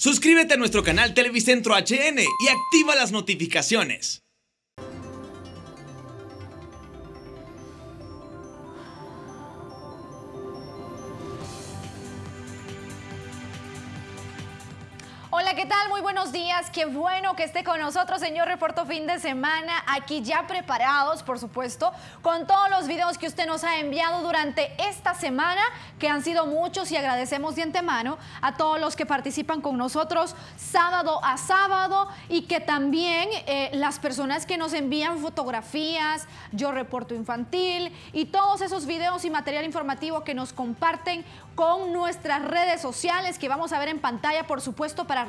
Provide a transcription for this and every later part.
Suscríbete a nuestro canal Televicentro HN y activa las notificaciones. Muy buenos días. Qué bueno que esté con nosotros, señor Reporto Fin de Semana. Aquí ya preparados, por supuesto, con todos los videos que usted nos ha enviado durante esta semana, que han sido muchos y agradecemos de antemano a todos los que participan con nosotros sábado a sábado y que también eh, las personas que nos envían fotografías, yo reporto infantil y todos esos videos y material informativo que nos comparten con nuestras redes sociales que vamos a ver en pantalla, por supuesto, para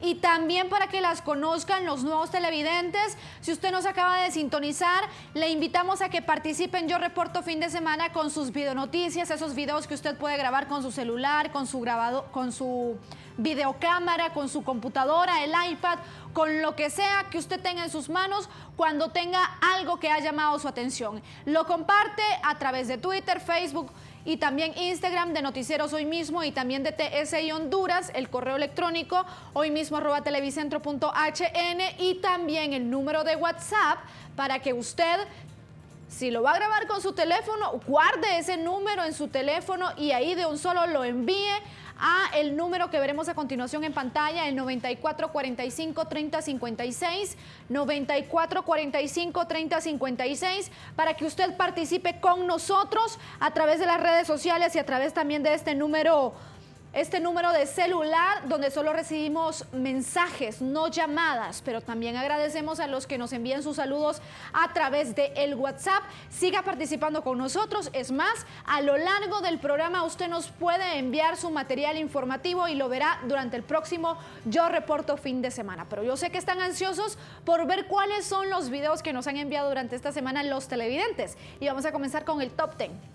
y también para que las conozcan los nuevos televidentes. Si usted nos acaba de sintonizar, le invitamos a que participen Yo Reporto Fin de Semana con sus videonoticias, esos videos que usted puede grabar con su celular, con su grabado, con su videocámara, con su computadora, el iPad, con lo que sea que usted tenga en sus manos cuando tenga algo que ha llamado su atención. Lo comparte a través de Twitter, Facebook, y también Instagram de Noticieros Hoy Mismo y también de TSI Honduras, el correo electrónico hoy mismo televicentro.hn y también el número de WhatsApp para que usted si lo va a grabar con su teléfono, guarde ese número en su teléfono y ahí de un solo lo envíe a el número que veremos a continuación en pantalla, el 9445 3056, 9445 3056, para que usted participe con nosotros a través de las redes sociales y a través también de este número este número de celular donde solo recibimos mensajes, no llamadas, pero también agradecemos a los que nos envían sus saludos a través de el WhatsApp. Siga participando con nosotros. Es más, a lo largo del programa usted nos puede enviar su material informativo y lo verá durante el próximo Yo Reporto fin de semana. Pero yo sé que están ansiosos por ver cuáles son los videos que nos han enviado durante esta semana los televidentes. Y vamos a comenzar con el top 10.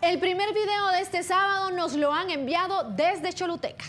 El primer video de este sábado nos lo han enviado desde Choluteca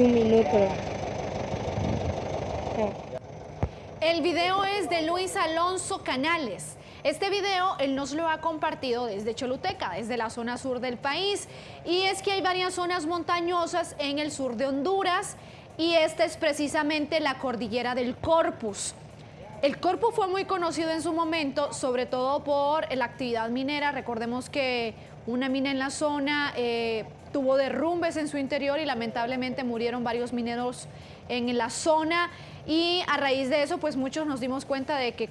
un minuto. El video es de Luis Alonso Canales. Este video él nos lo ha compartido desde Choluteca, desde la zona sur del país. Y es que hay varias zonas montañosas en el sur de Honduras y esta es precisamente la cordillera del Corpus. El Corpus fue muy conocido en su momento, sobre todo por la actividad minera. Recordemos que una mina en la zona eh, tuvo derrumbes en su interior y lamentablemente murieron varios mineros en la zona y a raíz de eso pues muchos nos dimos cuenta de que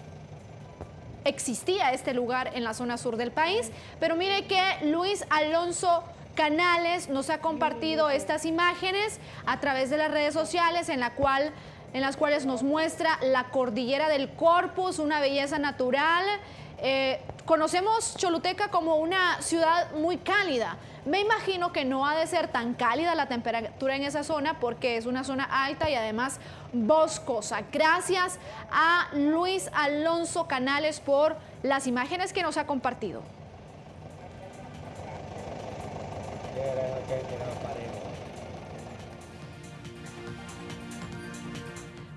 existía este lugar en la zona sur del país, pero mire que Luis Alonso Canales nos ha compartido estas imágenes a través de las redes sociales en la cual en las cuales nos muestra la cordillera del Corpus, una belleza natural. Eh, conocemos Choluteca como una ciudad muy cálida. Me imagino que no ha de ser tan cálida la temperatura en esa zona porque es una zona alta y además boscosa. Gracias a Luis Alonso Canales por las imágenes que nos ha compartido.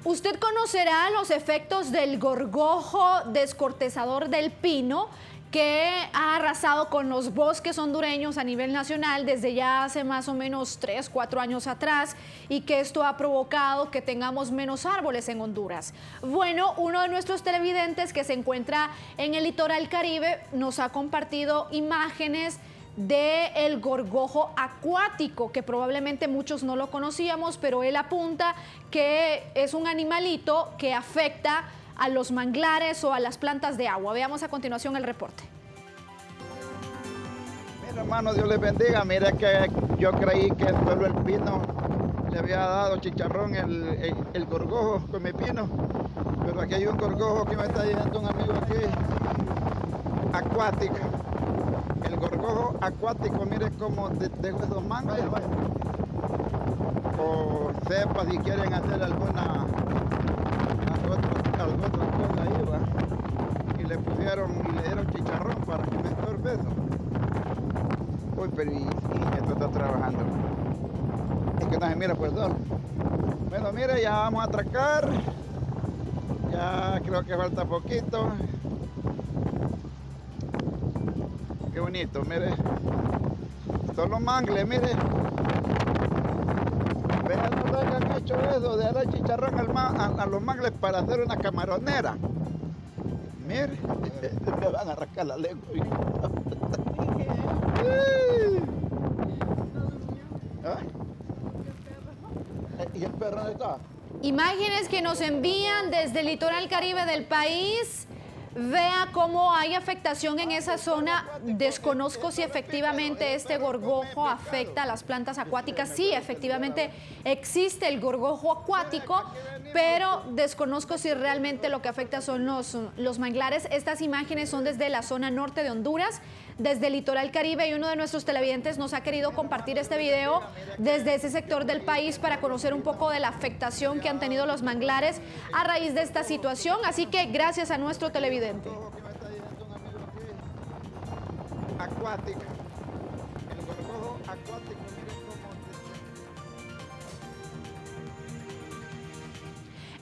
Usted conocerá los efectos del gorgojo descortezador del pino que ha arrasado con los bosques hondureños a nivel nacional desde ya hace más o menos 3, 4 años atrás y que esto ha provocado que tengamos menos árboles en Honduras. Bueno, uno de nuestros televidentes que se encuentra en el litoral caribe nos ha compartido imágenes del el gorgojo acuático, que probablemente muchos no lo conocíamos, pero él apunta que es un animalito que afecta a los manglares o a las plantas de agua. Veamos a continuación el reporte. Mira, hermano, Dios les bendiga. Mira que yo creí que solo el pino le había dado chicharrón el, el, gorgojo con mi pino. Pero aquí hay un gorgojo que me está diciendo un amigo aquí, acuático. El gorgojo acuático, mire cómo de, esos mangos. O sepa si quieren hacer alguna algo otra cosa ahí, ¿va? Y le pusieron y le dieron chicharrón para que me estorbe eso. Uy, pero y, esto está trabajando. Es que no mira pues solo. Bueno, mire, ya vamos a atracar. Ya creo que falta poquito. Qué bonito, mire. Son los mangles, mire. Vean lo que han hecho eso, de dar chicharrón a, los mangles para hacer una camaronera. Mire, me van a arrancar la lengua. ¿Ah? ¿Y el perro dónde está? Imágenes que nos envían desde el litoral caribe del país vea cómo hay afectación en esa zona. Desconozco si efectivamente este gorgojo afecta a las plantas acuáticas. Sí, efectivamente existe el gorgojo acuático, pero desconozco si realmente lo que afecta son los, los manglares. Estas imágenes son desde la zona norte de Honduras desde el litoral caribe y uno de nuestros televidentes nos ha querido compartir este video desde ese sector del país para conocer un poco de la afectación que han tenido los manglares a raíz de esta situación. Así que gracias a nuestro televidente.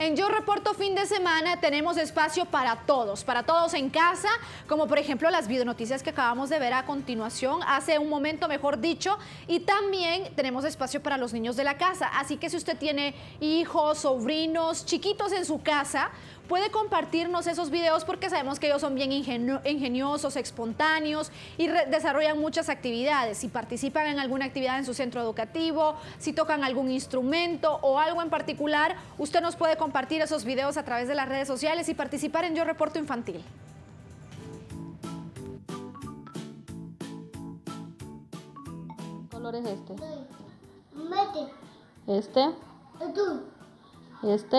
En Yo Reporto Fin de Semana tenemos espacio para todos, para todos en casa, como por ejemplo las videonoticias que acabamos de ver a continuación, hace un momento mejor dicho, y también tenemos espacio para los niños de la casa. Así que si usted tiene hijos, sobrinos, chiquitos en su casa, puede compartirnos esos videos porque sabemos que ellos son bien ingeniosos, espontáneos y desarrollan muchas actividades. Si participan en alguna actividad en su centro educativo, si tocan algún instrumento o algo en particular, usted nos puede compartir esos videos a través de las redes sociales y participar en Yo Reporto Infantil. ¿Qué color es este? Este. Este. Este.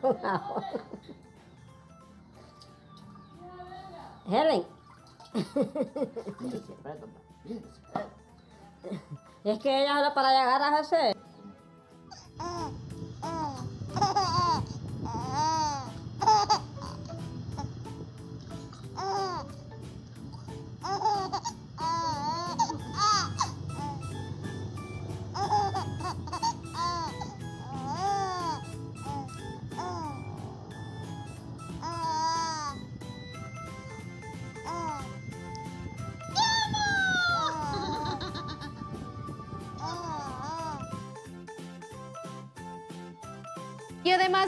con. Helen. es que ella para llegar a ese.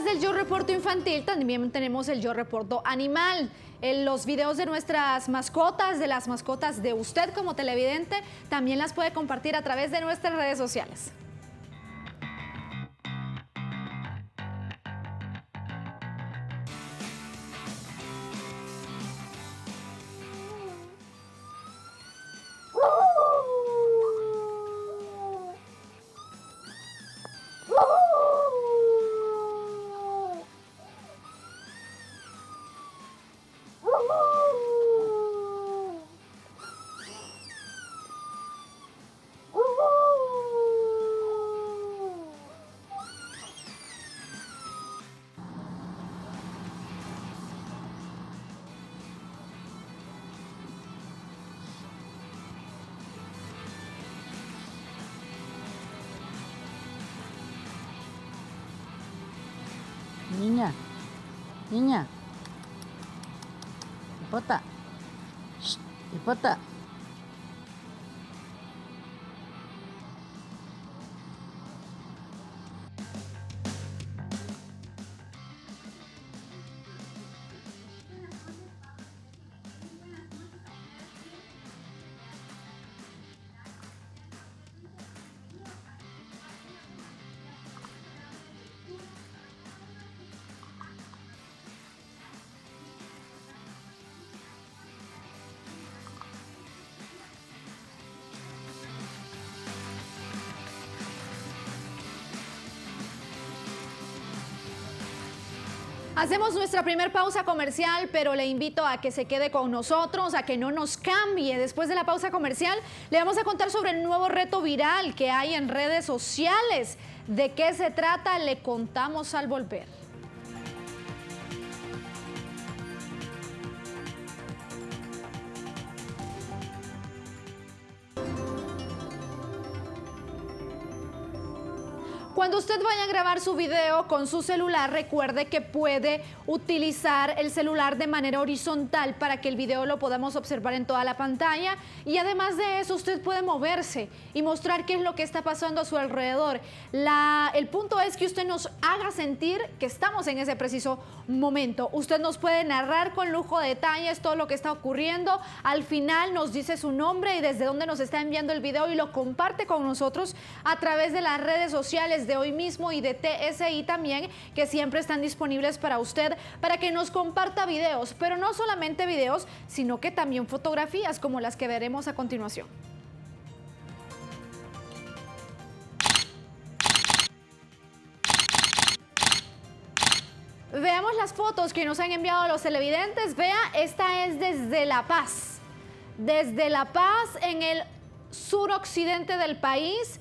Del Yo Reporto Infantil, también tenemos el Yo Reporto Animal. En los videos de nuestras mascotas, de las mascotas de usted como televidente, también las puede compartir a través de nuestras redes sociales. Niña. Hipota. Shh, hipota. Hacemos nuestra primer pausa comercial, pero le invito a que se quede con nosotros, a que no nos cambie. Después de la pausa comercial, le vamos a contar sobre el nuevo reto viral que hay en redes sociales. ¿De qué se trata? Le contamos al volver. Cuando usted vaya a grabar su video con su celular, recuerde que puede utilizar el celular de manera horizontal para que el video lo podamos observar en toda la pantalla. Y además de eso, usted puede moverse y mostrar qué es lo que está pasando a su alrededor. El punto es que usted nos haga sentir que estamos en ese preciso momento. Usted nos puede narrar con lujo de detalles todo lo que está ocurriendo. Al final nos dice su nombre y desde dónde nos está enviando el video y lo comparte con nosotros a través de las redes sociales de hoy mismo y de TSI también, que siempre están disponibles para usted, para que nos comparta videos, pero no solamente videos, sino que también fotografías como las que veremos a continuación. Veamos las fotos que nos han enviado los televidentes. Vea, esta es desde La Paz. Desde La Paz en el suroccidente del país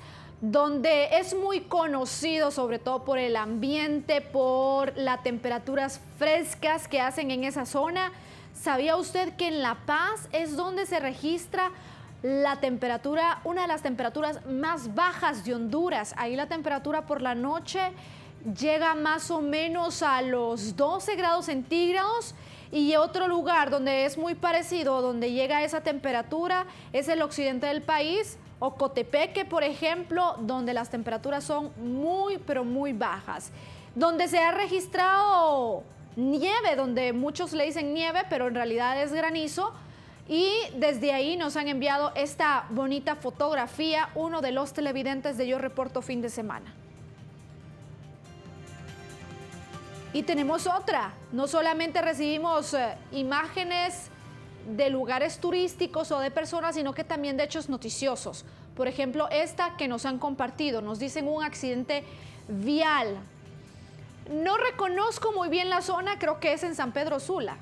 donde es muy conocido sobre todo por el ambiente, por las temperaturas frescas que hacen en esa zona. ¿Sabía usted que en La Paz es donde se registra la temperatura, una de las temperaturas más bajas de Honduras? Ahí la temperatura por la noche llega más o menos a los 12 grados centígrados y otro lugar donde es muy parecido, donde llega esa temperatura, es el occidente del país, o Cotepeque, por ejemplo, donde las temperaturas son muy, pero muy bajas. Donde se ha registrado nieve, donde muchos le dicen nieve, pero en realidad es granizo. Y desde ahí nos han enviado esta bonita fotografía, uno de los televidentes de Yo Reporto Fin de Semana. Y tenemos otra, no solamente recibimos eh, imágenes de lugares turísticos o de personas, sino que también de hechos noticiosos. Por ejemplo, esta que nos han compartido, nos dicen un accidente vial. No reconozco muy bien la zona, creo que es en San Pedro Sula,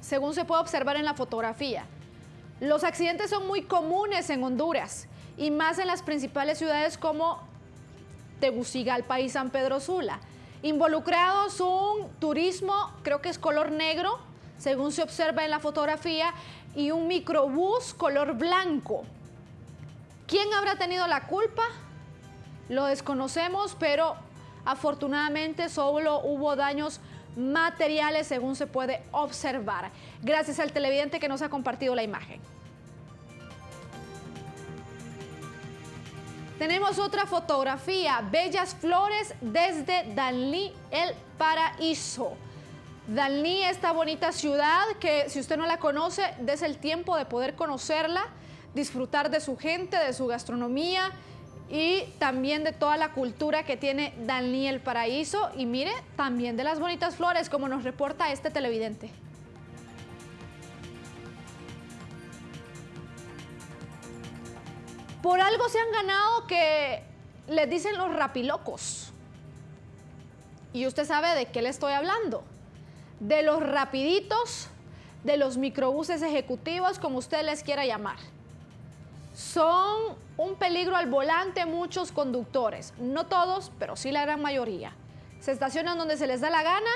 según se puede observar en la fotografía. Los accidentes son muy comunes en Honduras y más en las principales ciudades como Tegucigalpa y San Pedro Sula. Involucrados un turismo, creo que es color negro, según se observa en la fotografía, y un microbús color blanco. ¿Quién habrá tenido la culpa? Lo desconocemos, pero afortunadamente solo hubo daños materiales según se puede observar. Gracias al televidente que nos ha compartido la imagen. Tenemos otra fotografía, bellas flores desde Dalí, el paraíso. Dalí, esta bonita ciudad que si usted no la conoce, des el tiempo de poder conocerla, disfrutar de su gente, de su gastronomía y también de toda la cultura que tiene Dalí el Paraíso y mire, también de las bonitas flores como nos reporta este televidente. Por algo se han ganado que les dicen los rapilocos. Y usted sabe de qué le estoy hablando de los rapiditos, de los microbuses ejecutivos, como usted les quiera llamar. Son un peligro al volante muchos conductores, no todos, pero sí la gran mayoría. Se estacionan donde se les da la gana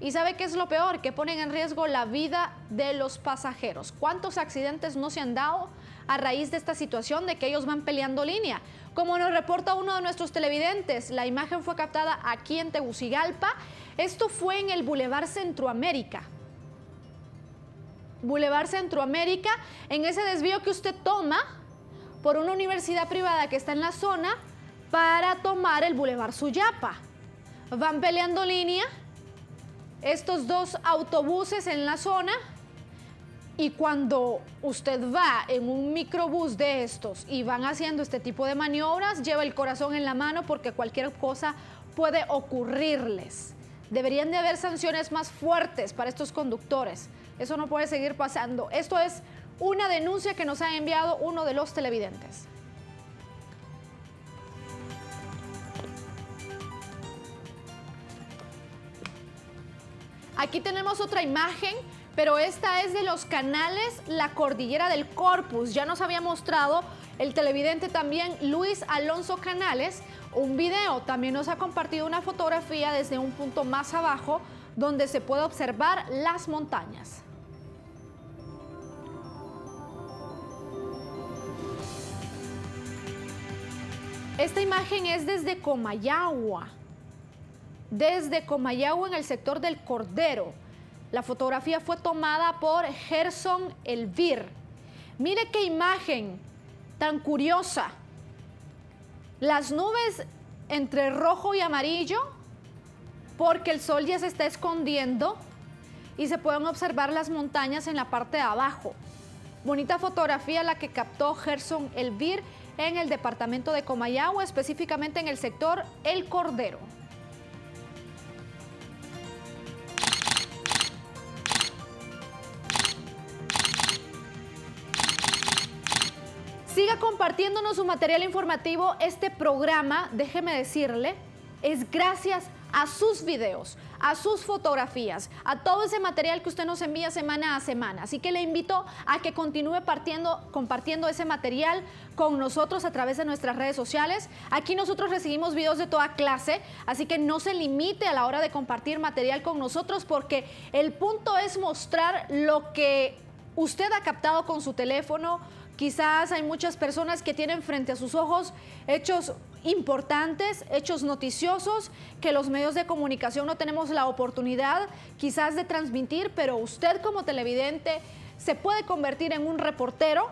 y sabe qué es lo peor, que ponen en riesgo la vida de los pasajeros. ¿Cuántos accidentes no se han dado a raíz de esta situación de que ellos van peleando línea? Como nos reporta uno de nuestros televidentes, la imagen fue captada aquí en Tegucigalpa esto fue en el Boulevard Centroamérica. Boulevard Centroamérica, en ese desvío que usted toma por una universidad privada que está en la zona para tomar el Boulevard Suyapa. Van peleando línea estos dos autobuses en la zona y cuando usted va en un microbús de estos y van haciendo este tipo de maniobras, lleva el corazón en la mano porque cualquier cosa puede ocurrirles. Deberían de haber sanciones más fuertes para estos conductores. Eso no puede seguir pasando. Esto es una denuncia que nos ha enviado uno de los televidentes. Aquí tenemos otra imagen, pero esta es de los canales La Cordillera del Corpus. Ya nos había mostrado el televidente también Luis Alonso Canales un video. También nos ha compartido una fotografía desde un punto más abajo donde se puede observar las montañas. Esta imagen es desde Comayagua, desde Comayagua en el sector del Cordero. La fotografía fue tomada por Gerson Elvir. Mire qué imagen tan curiosa. Las nubes entre rojo y amarillo, porque el sol ya se está escondiendo y se pueden observar las montañas en la parte de abajo. Bonita fotografía la que captó Gerson Elvir en el departamento de Comayagua, específicamente en el sector El Cordero. Siga compartiéndonos su material informativo. Este programa, déjeme decirle, es gracias a sus videos, a sus fotografías, a todo ese material que usted nos envía semana a semana. Así que le invito a que continúe partiendo, compartiendo ese material con nosotros a través de nuestras redes sociales. Aquí nosotros recibimos videos de toda clase, así que no se limite a la hora de compartir material con nosotros porque el punto es mostrar lo que usted ha captado con su teléfono, Quizás hay muchas personas que tienen frente a sus ojos hechos importantes, hechos noticiosos, que los medios de comunicación no tenemos la oportunidad quizás de transmitir, pero usted como televidente se puede convertir en un reportero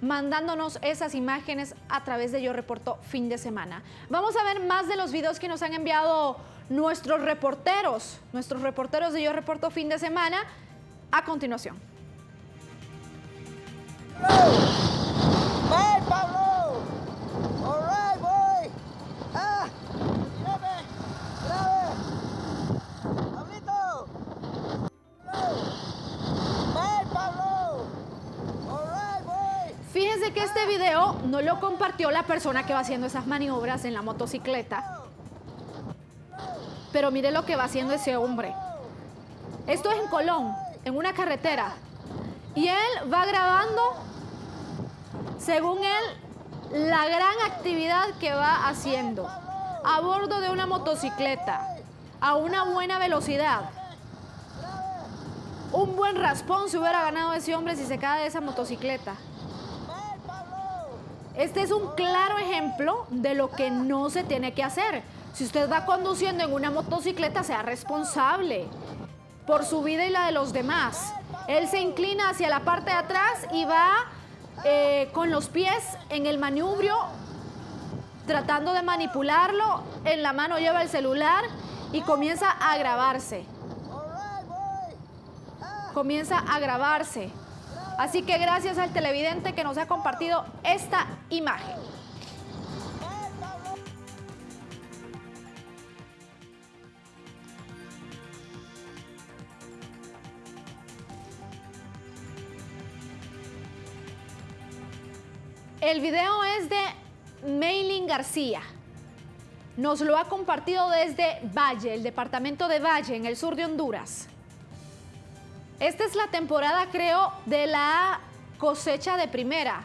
mandándonos esas imágenes a través de Yo Reporto fin de semana. Vamos a ver más de los videos que nos han enviado nuestros reporteros, nuestros reporteros de Yo Reporto fin de semana, a continuación. Que este video no lo compartió la persona que va haciendo esas maniobras en la motocicleta. Pero mire lo que va haciendo ese hombre. Esto es en Colón, en una carretera. Y él va grabando según él, la gran actividad que va haciendo a bordo de una motocicleta a una buena velocidad. Un buen raspón se hubiera ganado ese hombre si se cae de esa motocicleta. Este es un claro ejemplo de lo que no se tiene que hacer. Si usted va conduciendo en una motocicleta, sea responsable por su vida y la de los demás. Él se inclina hacia la parte de atrás y va eh, con los pies en el manubrio, tratando de manipularlo. En la mano lleva el celular y comienza a grabarse. Comienza a grabarse. Así que gracias al televidente que nos ha compartido esta imagen. El video es de Maylin García. Nos lo ha compartido desde Valle, el departamento de Valle, en el sur de Honduras. Esta es la temporada, creo, de la cosecha de primera.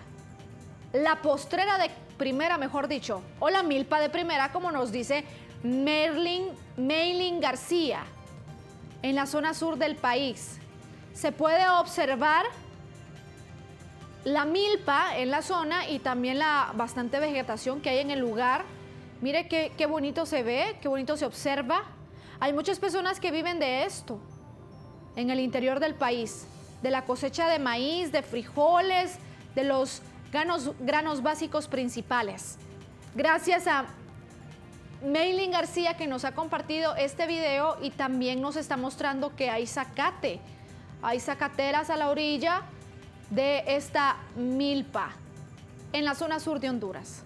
La postrera de primera, mejor dicho. O la milpa de primera, como nos dice Merlin, Maylin García, en la zona sur del país. Se puede observar la milpa en la zona y también la bastante vegetación que hay en el lugar. Mire qué, qué bonito se ve, qué bonito se observa. Hay muchas personas que viven de esto en el interior del país, de la cosecha de maíz, de frijoles, de los granos, básicos principales. Gracias a Maylin García que nos ha compartido este video y también nos está mostrando que hay zacate, hay zacateras a la orilla de esta milpa en la zona sur de Honduras.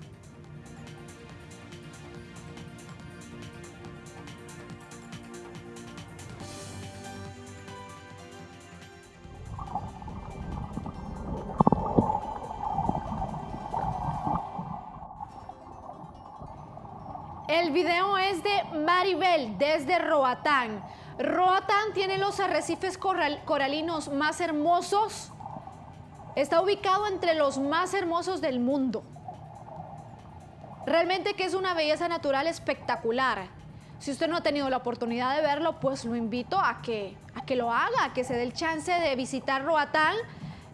El video es de Maribel desde Roatán. Roatán tiene los arrecifes coralinos más hermosos. Está ubicado entre los más hermosos del mundo. Realmente que es una belleza natural espectacular. Si usted no ha tenido la oportunidad de verlo, pues lo invito a que, a que lo haga, a que se dé el chance de visitar Roatán.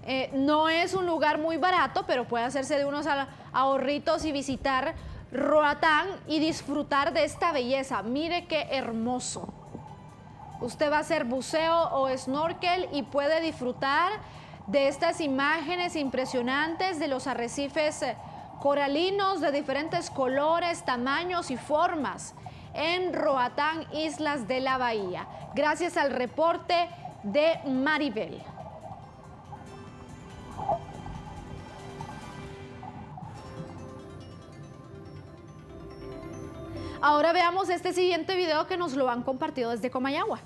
Eh, no es un lugar muy barato, pero puede hacerse de unos ahorritos y visitar Roatán y disfrutar de esta belleza. Mire qué hermoso. Usted va a hacer buceo o snorkel y puede disfrutar de estas imágenes impresionantes de los arrecifes eh, coralinos de diferentes colores, tamaños y formas en Roatán, Islas de la Bahía. Gracias al reporte de Maribel. Ahora veamos este siguiente video que nos lo han compartido desde Comayagua.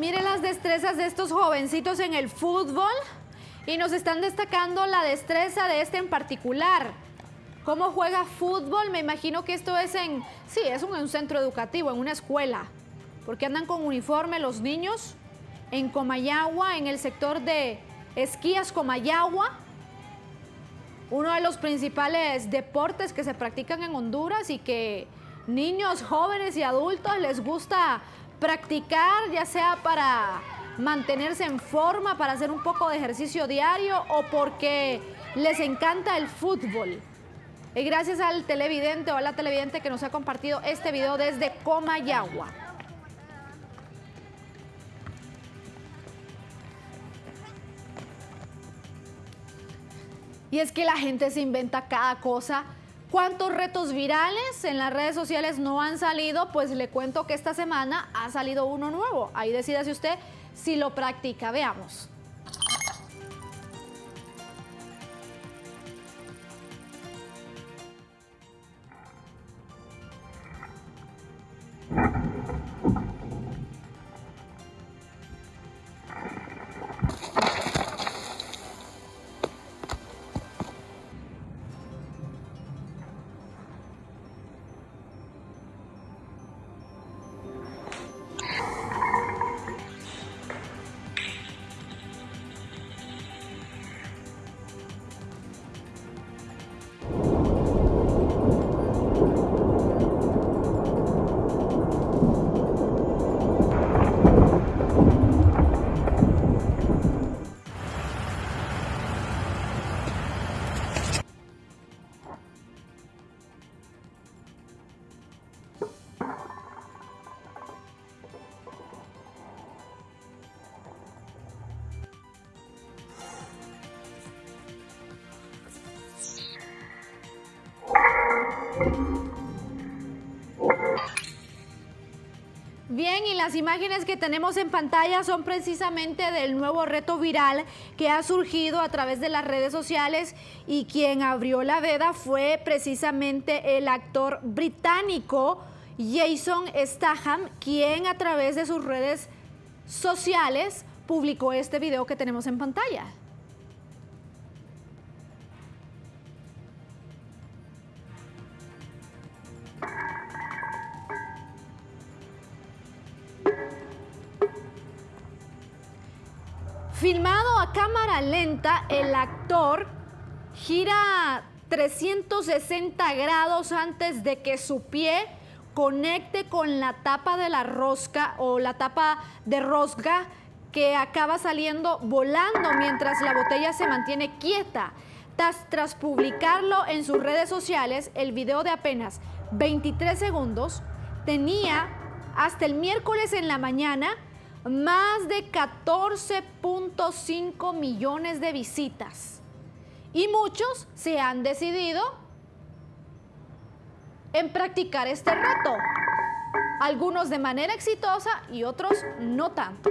Mire las destrezas de estos jovencitos en el fútbol y nos están destacando la destreza de este en particular. ¿Cómo juega fútbol? Me imagino que esto es en, sí, es un, un centro educativo, en una escuela, porque andan con uniforme los niños en Comayagua, en el sector de esquías Comayagua, uno de los principales deportes que se practican en Honduras y que niños, jóvenes y adultos les gusta practicar, ya sea para mantenerse en forma, para hacer un poco de ejercicio diario o porque les encanta el fútbol. Y gracias al televidente o a la televidente que nos ha compartido este video desde Comayagua. Y es que la gente se inventa cada cosa ¿Cuántos retos virales en las redes sociales no han salido? Pues le cuento que esta semana ha salido uno nuevo. Ahí decídase usted si lo practica. Veamos. las imágenes que tenemos en pantalla son precisamente del nuevo reto viral que ha surgido a través de las redes sociales y quien abrió la veda fue precisamente el actor británico Jason Statham, quien a través de sus redes sociales publicó este video que tenemos en pantalla. Lenta, el actor gira 360 grados antes de que su pie conecte con la tapa de la rosca o la tapa de rosca que acaba saliendo volando mientras la botella se mantiene quieta. Tras, tras, publicarlo en sus redes sociales, el video de apenas 23 segundos tenía hasta el miércoles en la mañana más de 14.5 millones de visitas. Y muchos se han decidido en practicar este reto. Algunos de manera exitosa y otros no tanto.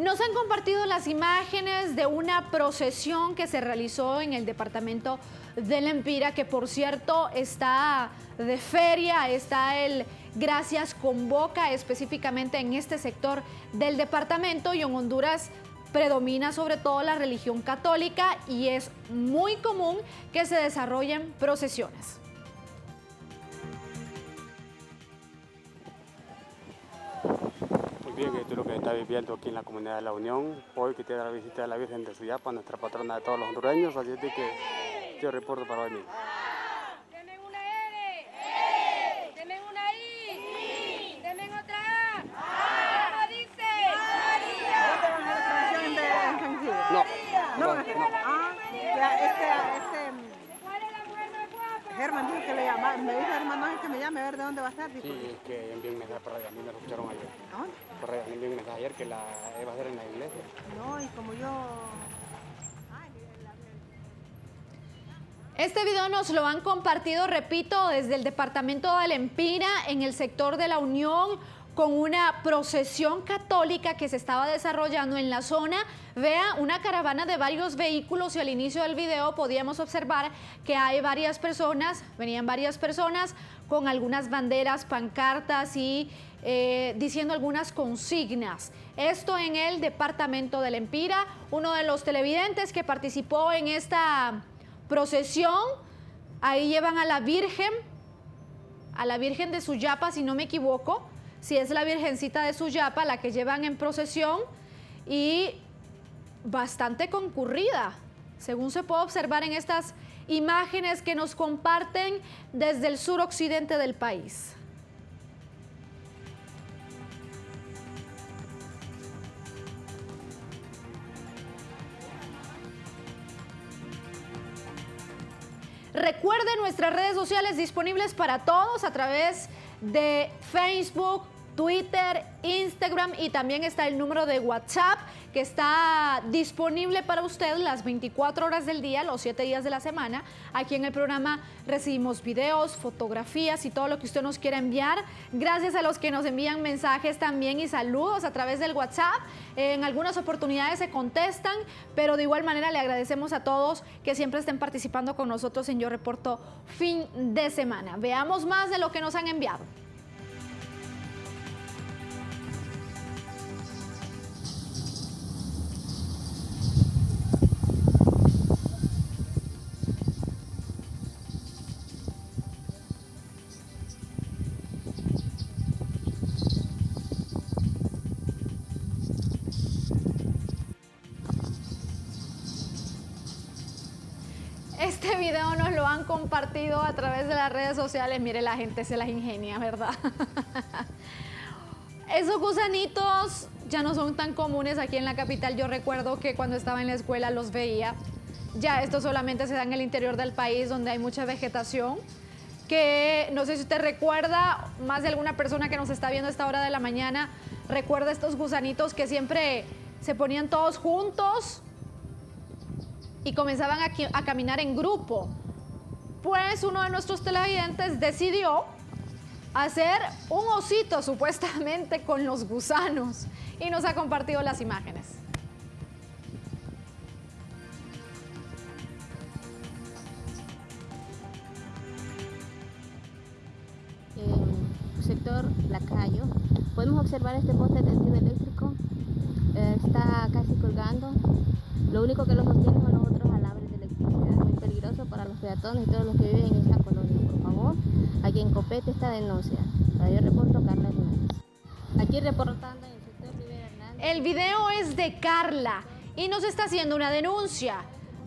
Nos han compartido las imágenes de una procesión que se realizó en el departamento del Empira, que por cierto está de feria, está el Gracias Convoca específicamente en este sector del departamento y en Honduras predomina sobre todo la religión católica y es muy común que se desarrollen procesiones. Bien, esto es lo que está viviendo aquí en la comunidad de la Unión. Hoy que tiene la visita de la Virgen de Suyapa, nuestra patrona de todos los hondureños, así es de que yo reporto para hoy mismo. Deme una R. Deme una I. Deme otra A. ¿Cómo dice? No, No, no, este, no. ah, ya, este, este, ¿Cuál es la mujer más guapa? Germán dijo que le llama, me dijo Germán Ángel que me llame a ver de dónde va a estar, dijo. Sí, es que envié un mensaje para allá, a mí me lo escucharon ayer. ¿No? Por allá, envié un mensaje ayer que la iba a hacer en la iglesia. No, y como yo... Este video nos lo han compartido, repito, desde el departamento de Alempira, en el sector de la Unión, con una procesión católica que se estaba desarrollando en la zona. Vea una caravana de varios vehículos y al inicio del video podíamos observar que hay varias personas, venían varias personas con algunas banderas, pancartas y eh, diciendo algunas consignas. Esto en el departamento del Empira. Uno de los televidentes que participó en esta procesión, ahí llevan a la Virgen, a la Virgen de Suyapa, si no me equivoco, si es la Virgencita de Suyapa la que llevan en procesión y bastante concurrida, según se puede observar en estas imágenes que nos comparten desde el suroccidente del país. Recuerde nuestras redes sociales disponibles para todos a través de Facebook, Twitter, Instagram y también está el número de WhatsApp que está disponible para usted las 24 horas del día, los 7 días de la semana. Aquí en el programa recibimos videos, fotografías y todo lo que usted nos quiera enviar. Gracias a los que nos envían mensajes también y saludos a través del WhatsApp. En algunas oportunidades se contestan, pero de igual manera le agradecemos a todos que siempre estén participando con nosotros en Yo Reporto fin de semana. Veamos más de lo que nos han enviado. Compartido a través de las redes sociales. Mire, la gente se las ingenia, ¿verdad? Esos gusanitos ya no son tan comunes aquí en la capital. Yo recuerdo que cuando estaba en la escuela los veía. Ya esto solamente se da en el interior del país donde hay mucha vegetación. Que no sé si usted recuerda, más de alguna persona que nos está viendo a esta hora de la mañana, recuerda estos gusanitos que siempre se ponían todos juntos y comenzaban a, a caminar en grupo. Pues uno de nuestros televidentes decidió hacer un osito supuestamente con los gusanos y nos ha compartido las imágenes. En sector Lacayo podemos observar este poste de tendido eléctrico. eh, está casi colgando. Lo único que lo sostiene y todos los que viven en esta colonia. Por favor, a quien compete esta denuncia. Yo reporto Carla Hernández. Aquí reportando en el sector Rivera Hernández. El video es de Carla y nos está haciendo una denuncia.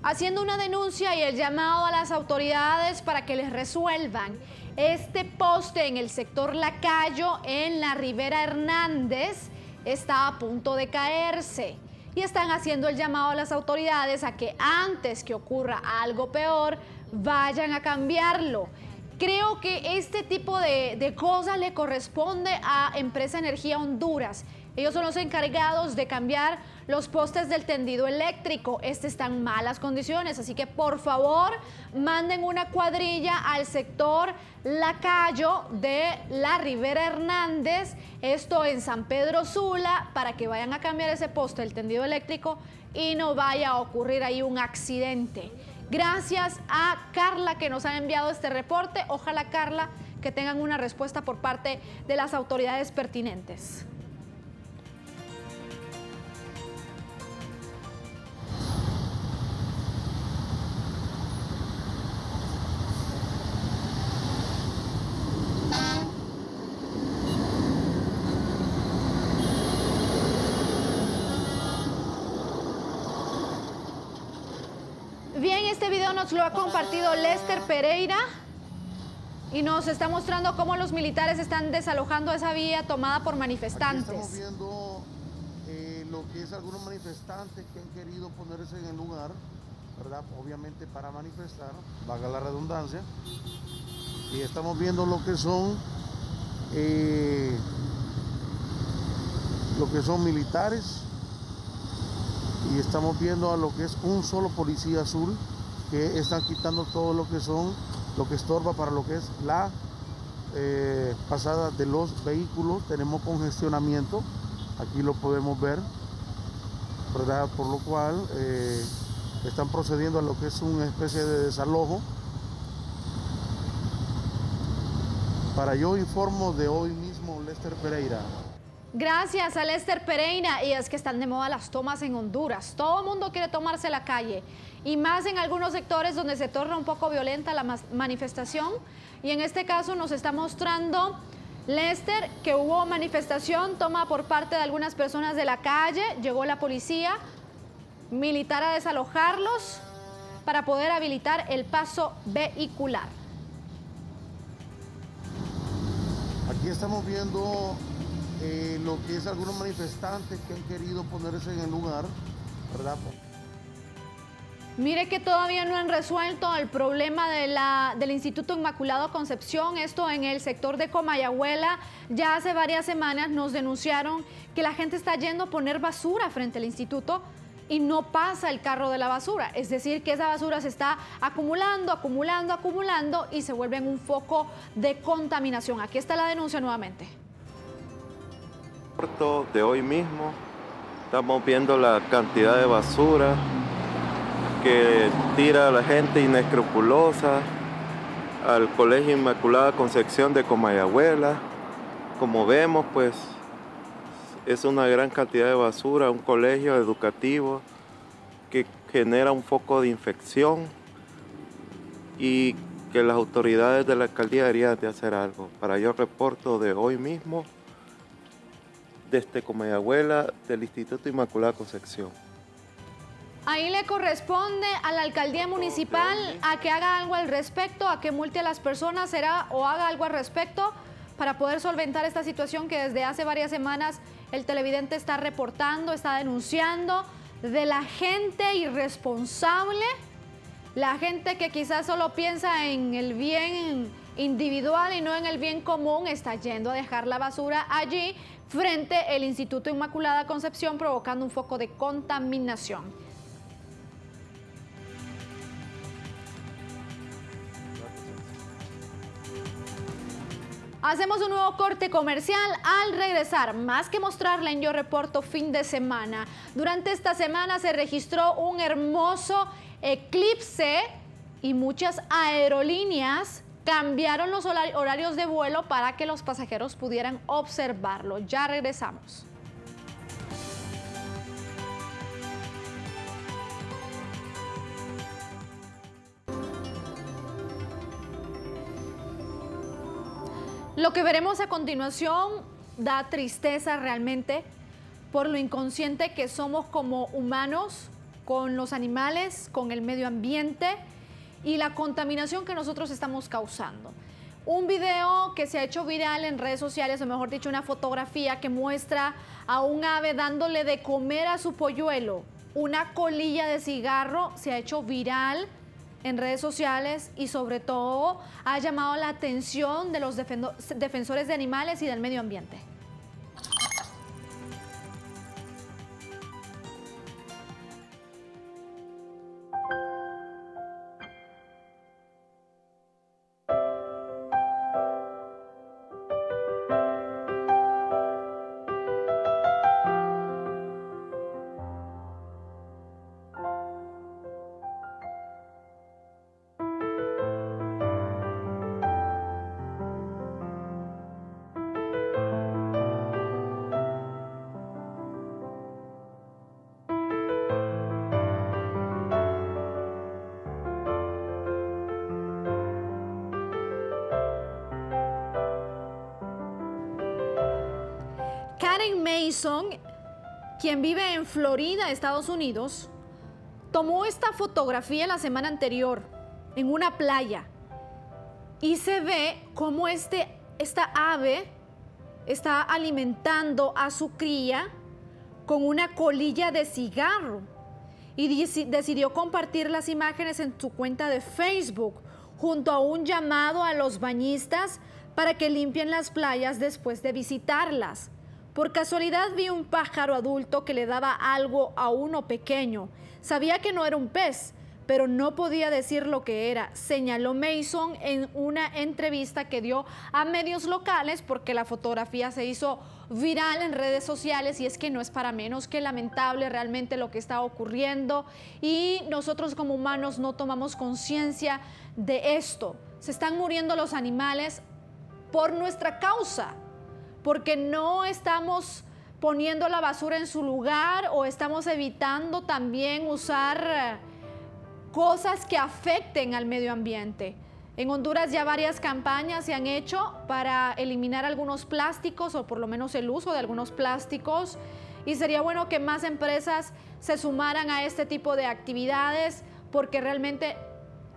Haciendo una denuncia y el llamado a las autoridades para que les resuelvan. Este poste en el sector Lacayo, en la Rivera Hernández, está a punto de caerse. Y están haciendo el llamado a las autoridades a que antes que ocurra algo peor, vayan a cambiarlo. Creo que este tipo de, de cosas le corresponde a Empresa Energía Honduras. Ellos son los encargados de cambiar los postes del tendido eléctrico. Este está en malas condiciones, así que por favor manden una cuadrilla al sector Lacayo de la Rivera Hernández Esto en San Pedro Sula para que vayan a cambiar ese poste del tendido eléctrico y no vaya a ocurrir ahí un accidente. Gracias a Carla que nos ha enviado este reporte. Ojalá Carla que tengan una respuesta por parte de las autoridades pertinentes. Bien, este video nos lo ha compartido Lester Pereira y nos está mostrando cómo los militares están desalojando esa vía tomada por manifestantes. Estamos viendo eh, lo que es algunos manifestantes que han querido ponerse en el lugar, ¿verdad? Obviamente para manifestar, valga la redundancia. Y estamos viendo lo que son eh, lo que son militares y estamos viendo a lo que es un solo policía azul que están quitando todo lo que son lo que estorba para lo que es la eh, pasada de los vehículos tenemos congestionamiento aquí lo podemos ver ¿verdad? por lo cual eh, están procediendo a lo que es una especie de desalojo para yo informo de hoy mismo Lester Pereira Gracias a Lester Pereira. Y es que están de moda las tomas en Honduras. Todo el mundo quiere tomarse la calle. Y más en algunos sectores donde se torna un poco violenta la manifestación. Y en este caso nos está mostrando Lester que hubo manifestación, toma por parte de algunas personas de la calle. Llegó la policía militar a desalojarlos para poder habilitar el paso vehicular. Aquí estamos viendo eh, lo que es algunos manifestantes que han querido ponerse en el lugar, ¿verdad? Mire que todavía no han resuelto el problema del Instituto Inmaculado Concepción, esto en el sector de Comayagüela. Ya hace varias semanas nos denunciaron que la gente está yendo a poner basura frente al instituto y no pasa el carro de la basura. Es decir, que esa basura se está acumulando, acumulando, acumulando y se vuelve en un foco de contaminación. Aquí está la denuncia nuevamente de hoy mismo estamos viendo la cantidad de basura que tira la gente inescrupulosa al Colegio Inmaculada Concepción de Comayagüela. Como vemos, pues es una gran cantidad de basura, un colegio educativo que genera un foco de infección y que las autoridades de la alcaldía deberían de hacer algo. Para yo reporto de hoy mismo desde Comayagüela del Instituto Inmaculada Concepción. Ahí le corresponde a la alcaldía municipal a que haga algo al respecto, a que multe a las personas, será o haga algo al respecto para poder solventar esta situación que desde hace varias semanas el televidente está reportando, está denunciando de la gente irresponsable, la gente que quizás solo piensa en el bien individual y no en el bien común, está yendo a dejar la basura allí frente al Instituto Inmaculada Concepción provocando un foco de contaminación. Hacemos un nuevo corte comercial al regresar. Más que mostrarla en Yo Reporto fin de semana. Durante esta semana se registró un hermoso eclipse y muchas aerolíneas cambiaron los horarios de vuelo para que los pasajeros pudieran observarlo. Ya regresamos. Lo que veremos a continuación da tristeza realmente por lo inconsciente que somos como humanos con los animales, con el medio ambiente y la contaminación que nosotros estamos causando. Un video que se ha hecho viral en redes sociales, o mejor dicho, una fotografía que muestra a un ave dándole de comer a su polluelo una colilla de cigarro, se ha hecho viral en redes sociales y sobre todo ha llamado la atención de los defensores de animales y del medio ambiente. Mason, quien vive en Florida, Estados Unidos, tomó esta fotografía la semana anterior en una playa y se ve cómo este, esta ave está alimentando a su cría con una colilla de cigarro y deci- decidió compartir las imágenes en su cuenta de Facebook junto a un llamado a los bañistas para que limpien las playas después de visitarlas. Por casualidad vi un pájaro adulto que le daba algo a uno pequeño. Sabía que no era un pez, pero no podía decir lo que era, señaló Mason en una entrevista que dio a medios locales porque la fotografía se hizo viral en redes sociales y es que no es para menos que lamentable realmente lo que está ocurriendo y nosotros como humanos no tomamos conciencia de esto. Se están muriendo los animales por nuestra causa, porque no estamos poniendo la basura en su lugar o estamos evitando también usar eh, cosas que afecten al medio ambiente. En Honduras ya varias campañas se han hecho para eliminar algunos plásticos o por lo menos el uso de algunos plásticos y sería bueno que más empresas se sumaran a este tipo de actividades porque realmente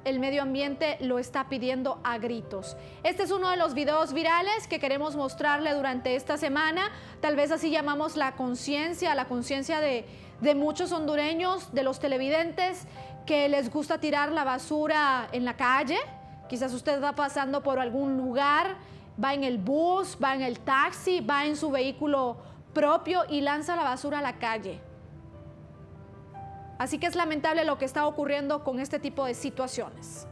el medio ambiente lo está pidiendo a gritos. Este es uno de los videos virales que queremos mostrarle durante esta semana. Tal vez así llamamos la conciencia, la conciencia de, de muchos hondureños, de los televidentes que les gusta tirar la basura en la calle. Quizás usted va pasando por algún lugar, va en el bus, va en el taxi, va en su vehículo propio y lanza la basura a la calle. Así que es lamentable lo que está ocurriendo con este tipo de situaciones.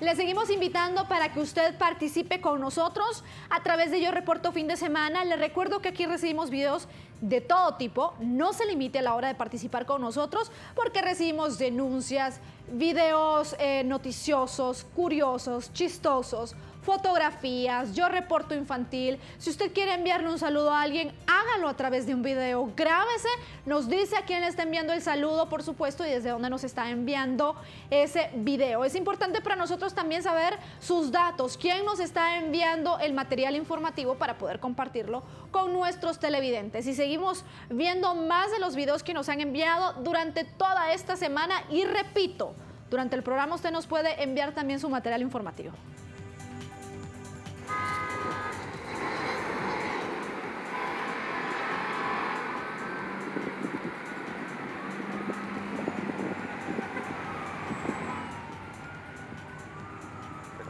Le seguimos invitando para que usted participe con nosotros a través de Yo Reporto Fin de Semana. Le recuerdo que aquí recibimos videos de todo tipo. No se limite a la hora de participar con nosotros porque recibimos denuncias, videos eh, noticiosos, curiosos, chistosos, fotografías, yo reporto infantil. Si usted quiere enviarle un saludo a alguien, hágalo a través de un video. Grábese, nos dice a quién le está enviando el saludo, por supuesto, y desde dónde nos está enviando ese video. Es importante para nosotros también saber sus datos, quién nos está enviando el material informativo para poder compartirlo con nuestros televidentes. Y seguimos viendo más de los videos que nos han enviado durante toda esta semana y repito, durante el programa usted nos puede enviar también su material informativo.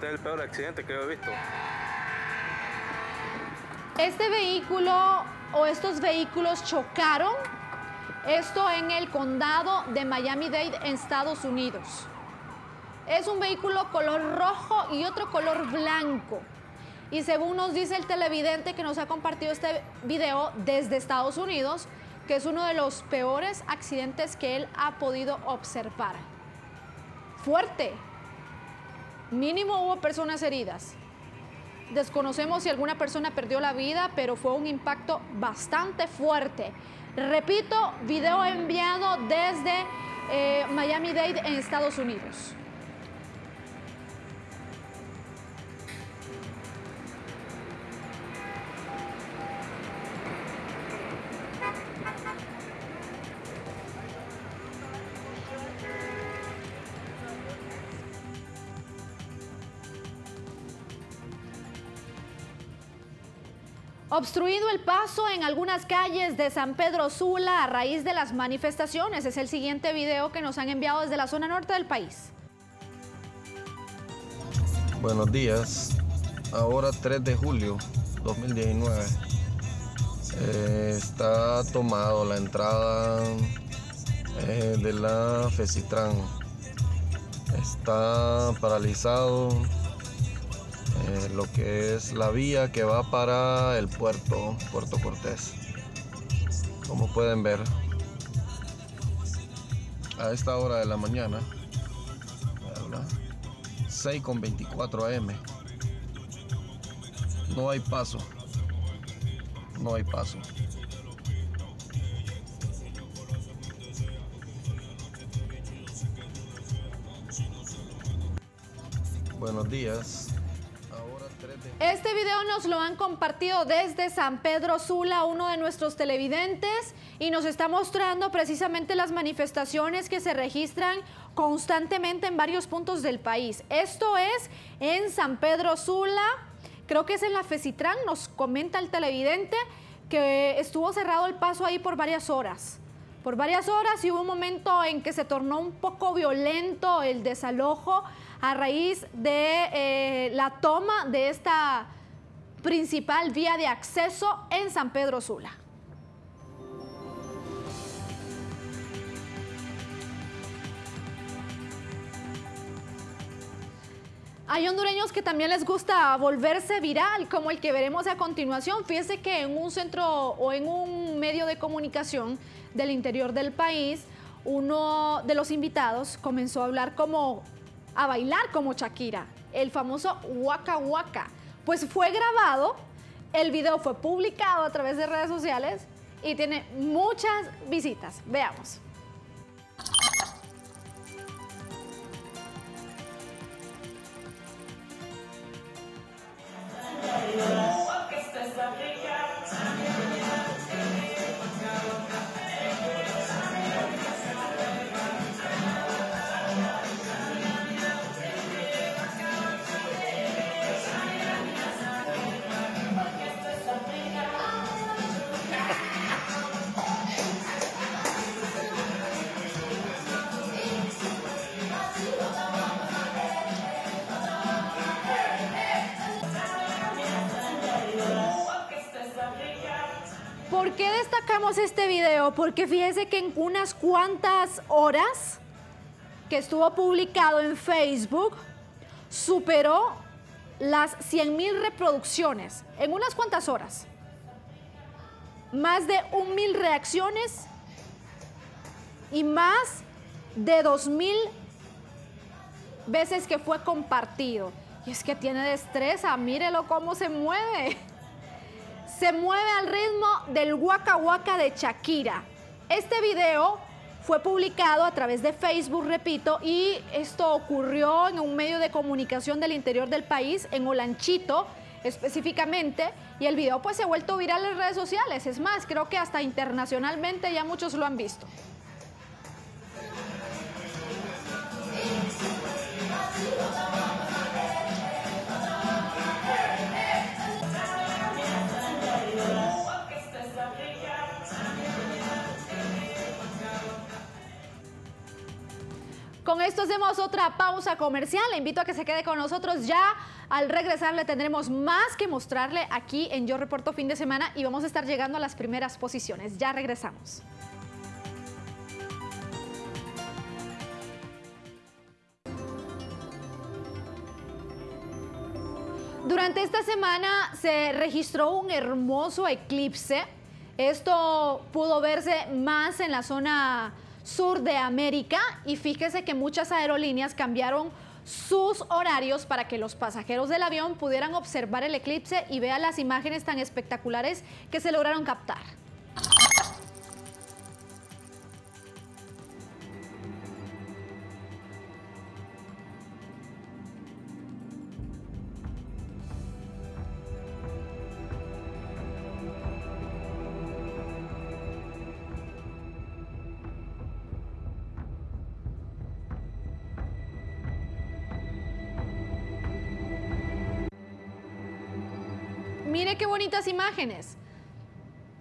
Este es el peor accidente que yo he visto. Este vehículo o estos vehículos chocaron, esto en el condado de Miami-Dade en Estados Unidos. Es un vehículo color rojo y otro color blanco. Y según nos dice el televidente que nos ha compartido este video desde Estados Unidos, que es uno de los peores accidentes que él ha podido observar. Fuerte. Mínimo hubo personas heridas. Desconocemos si alguna persona perdió la vida, pero fue un impacto bastante fuerte. Repito, video enviado desde eh, Miami-Dade en Estados Unidos. Obstruido el paso en algunas calles de San Pedro Sula a raíz de las manifestaciones. Es el siguiente video que nos han enviado desde la zona norte del país. Buenos días. Ahora 3 de julio 2019. eh, está tomado la entrada eh, de la FECITRAN. Está paralizado eh, lo que es la vía que va para el puerto, Puerto Cortés. Como pueden ver, a esta hora de la mañana, ¿verdad? 6 con 24 am, no hay paso, no hay paso. Buenos días. Este video nos lo han compartido desde San Pedro Sula, uno de nuestros televidentes, y nos está mostrando precisamente las manifestaciones que se registran constantemente en varios puntos del país. Esto es en San Pedro Sula, creo que es en la FECITRAN, nos comenta el televidente que estuvo cerrado el paso ahí por varias horas. Por varias horas hubo un momento en que se tornó un poco violento el desalojo a raíz de eh, la toma de esta principal vía de acceso en San Pedro Sula. Hay hondureños que también les gusta volverse viral, como el que veremos a continuación. Fíjense que en un centro o en un medio de comunicación del interior del país, uno de los invitados comenzó a hablar como, a bailar como Shakira, el famoso Waka Waka. Pues fue grabado, el video fue publicado a través de redes sociales y tiene muchas visitas. Veamos. Porque fíjese que en unas cuantas horas que estuvo publicado en Facebook, superó las 100 mil reproducciones en unas cuantas horas. Más de un mil reacciones y más de dos mil veces que fue compartido. Y es que tiene destreza, mírelo cómo se mueve se mueve al ritmo del Waka Waka de Shakira. Este video fue publicado a través de Facebook, repito, y esto ocurrió en un medio de comunicación del interior del país, en Olanchito específicamente, y el video pues se ha vuelto viral en redes sociales. Es más, creo que hasta internacionalmente ya muchos lo han visto. Esto hacemos otra pausa comercial. Le invito a que se quede con nosotros ya. Al regresar le tendremos más que mostrarle aquí en Yo Reporto Fin de Semana y vamos a estar llegando a las primeras posiciones. Ya regresamos. Durante esta semana se registró un hermoso eclipse. Esto pudo verse más en la zona sur de América y fíjese que muchas aerolíneas cambiaron sus horarios para que los pasajeros del avión pudieran observar el eclipse y vean las imágenes tan espectaculares que se lograron captar. Imágenes.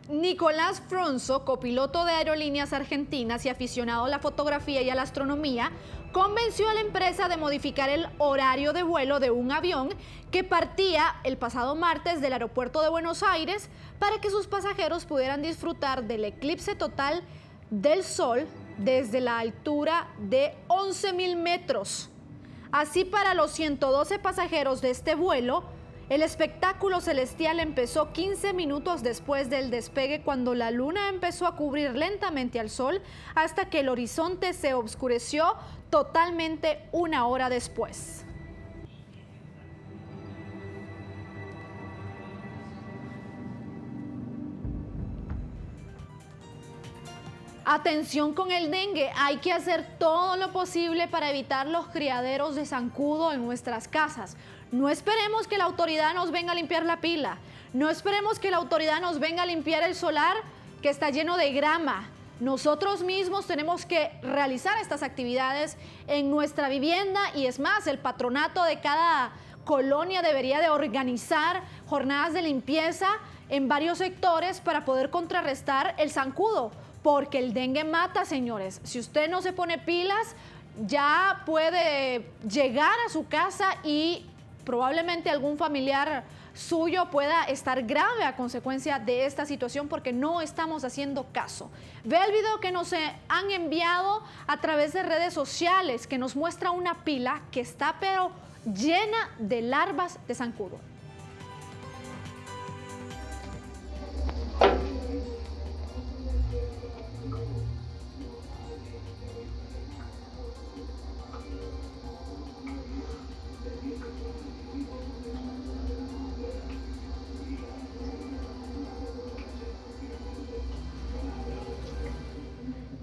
Nicolás Fronzo, copiloto de aerolíneas argentinas y aficionado a la fotografía y a la astronomía, convenció a la empresa de modificar el horario de vuelo de un avión que partía el pasado martes del aeropuerto de Buenos Aires para que sus pasajeros pudieran disfrutar del eclipse total del Sol desde la altura de 11.000 metros. Así para los 112 pasajeros de este vuelo, el espectáculo celestial empezó 15 minutos después del despegue cuando la luna empezó a cubrir lentamente al sol hasta que el horizonte se oscureció totalmente una hora después. Atención con el dengue, hay que hacer todo lo posible para evitar los criaderos de zancudo en nuestras casas. No esperemos que la autoridad nos venga a limpiar la pila, no esperemos que la autoridad nos venga a limpiar el solar que está lleno de grama. Nosotros mismos tenemos que realizar estas actividades en nuestra vivienda y es más, el patronato de cada colonia debería de organizar jornadas de limpieza en varios sectores para poder contrarrestar el zancudo, porque el dengue mata, señores. Si usted no se pone pilas, ya puede llegar a su casa y probablemente algún familiar suyo pueda estar grave a consecuencia de esta situación porque no estamos haciendo caso. Ve el video que nos han enviado a través de redes sociales que nos muestra una pila que está pero llena de larvas de zancudo.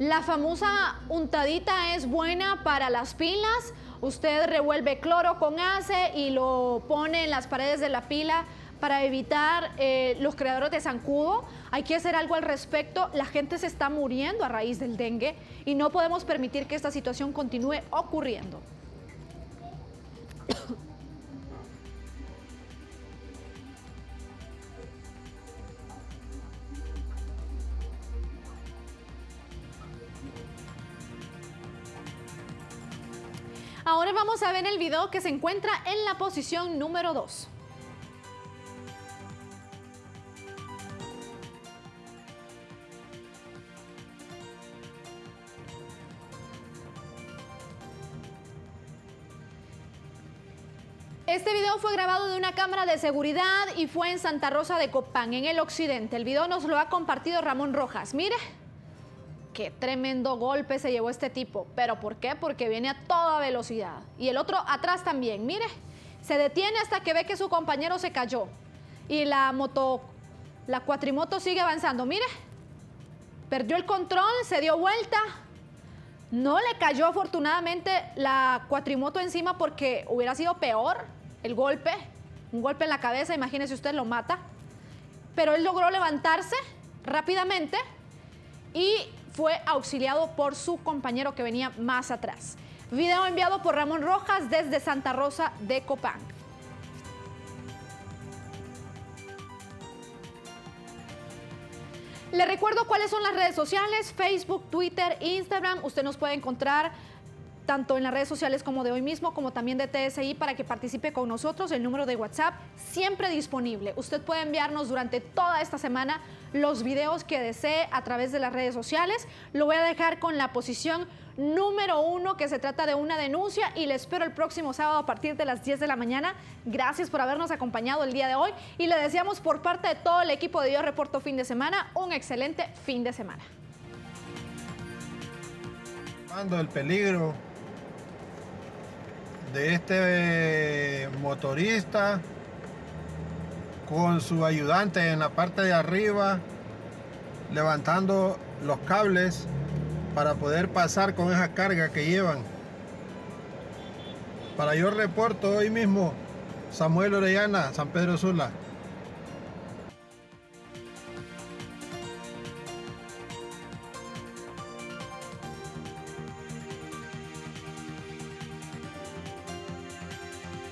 La famosa untadita es buena para las pilas. Usted revuelve cloro con ace y lo pone en las paredes de la pila para evitar eh, los creadores de zancudo. Hay que hacer algo al respecto. La gente se está muriendo a raíz del dengue y no podemos permitir que esta situación continúe ocurriendo. Vamos a ver el video que se encuentra en la posición número 2. Este video fue grabado de una cámara de seguridad y fue en Santa Rosa de Copán, en el occidente. El video nos lo ha compartido Ramón Rojas. Mire, qué tremendo golpe se llevó este tipo. ¿Pero por qué? Porque viene a toda velocidad. Y el otro atrás también. Mire, se detiene hasta que ve que su compañero se cayó. Y la moto, la cuatrimoto sigue avanzando. Mire, perdió el control, se dio vuelta. No le cayó afortunadamente la cuatrimoto encima porque hubiera sido peor el golpe. Un golpe en la cabeza, imagínese usted, lo mata. Pero él logró levantarse rápidamente y fue auxiliado por su compañero que venía más atrás. Video enviado por Ramón Rojas desde Santa Rosa de Copán. Le recuerdo cuáles son las redes sociales, Facebook, Twitter, Instagram. Usted nos puede encontrar tanto en las redes sociales como de hoy mismo, como también de TSI, para que participe con nosotros. El número de WhatsApp siempre disponible. Usted puede enviarnos durante toda esta semana los videos que desee a través de las redes sociales. Lo voy a dejar con la posición número uno, que se trata de una denuncia y le espero el próximo sábado a partir de las 10 de la mañana. Gracias por habernos acompañado el día de hoy y le deseamos por parte de todo el equipo de Yo Reporto Fin de Semana un excelente fin de semana. El peligro de este motorista con su ayudante en la parte de arriba levantando los cables para poder pasar con esa carga que llevan. Para yo reporto hoy mismo, Samuel Orellana, San Pedro Sula.